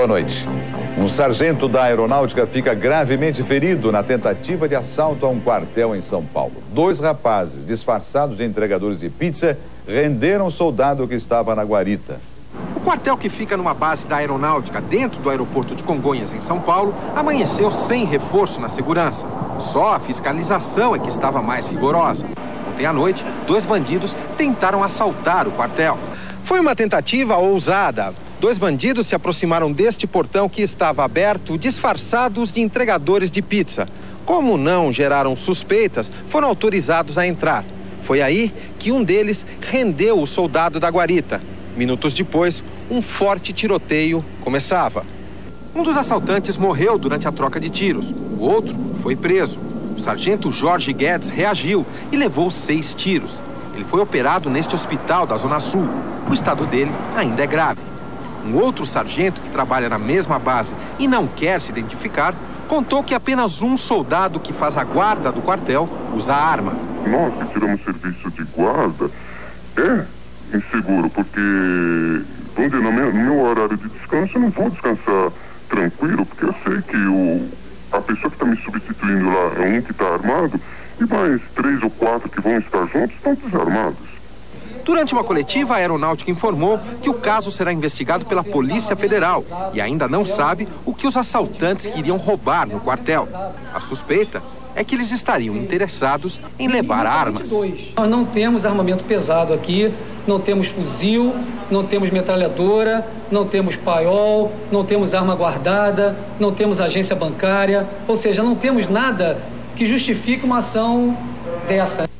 Boa noite. Um sargento da aeronáutica fica gravemente ferido na tentativa de assalto a um quartel em São Paulo. Dois rapazes, disfarçados de entregadores de pizza, renderam o soldado que estava na guarita. O quartel que fica numa base da aeronáutica dentro do aeroporto de Congonhas, em São Paulo, amanheceu sem reforço na segurança. Só a fiscalização é que estava mais rigorosa. Ontem à noite, dois bandidos tentaram assaltar o quartel. Foi uma tentativa ousada. Dois bandidos se aproximaram deste portão que estava aberto, disfarçados de entregadores de pizza. Como não geraram suspeitas, foram autorizados a entrar. Foi aí que um deles rendeu o soldado da guarita. Minutos depois, um forte tiroteio começava. Um dos assaltantes morreu durante a troca de tiros. O outro foi preso. O sargento Jorge Guedes reagiu e levou seis tiros. Ele foi operado neste hospital da Zona Sul. O estado dele ainda é grave. Um outro sargento que trabalha na mesma base e não quer se identificar, contou que apenas um soldado que faz a guarda do quartel usa arma. Nós que tiramos serviço de guarda é inseguro, porque onde no meu, no meu horário de descanso eu não vou descansar tranquilo, porque eu sei que o, a pessoa que está me substituindo lá é um que está armado e mais três ou quatro que vão estar juntos estão desarmados. Durante uma coletiva, a aeronáutica informou que o caso será investigado pela Polícia Federal e ainda não sabe o que os assaltantes queriam roubar no quartel. A suspeita é que eles estariam interessados em levar armas. Nós não temos armamento pesado aqui, não temos fuzil, não temos metralhadora, não temos paiol, não temos arma guardada, não temos agência bancária, ou seja, não temos nada que justifique uma ação dessa.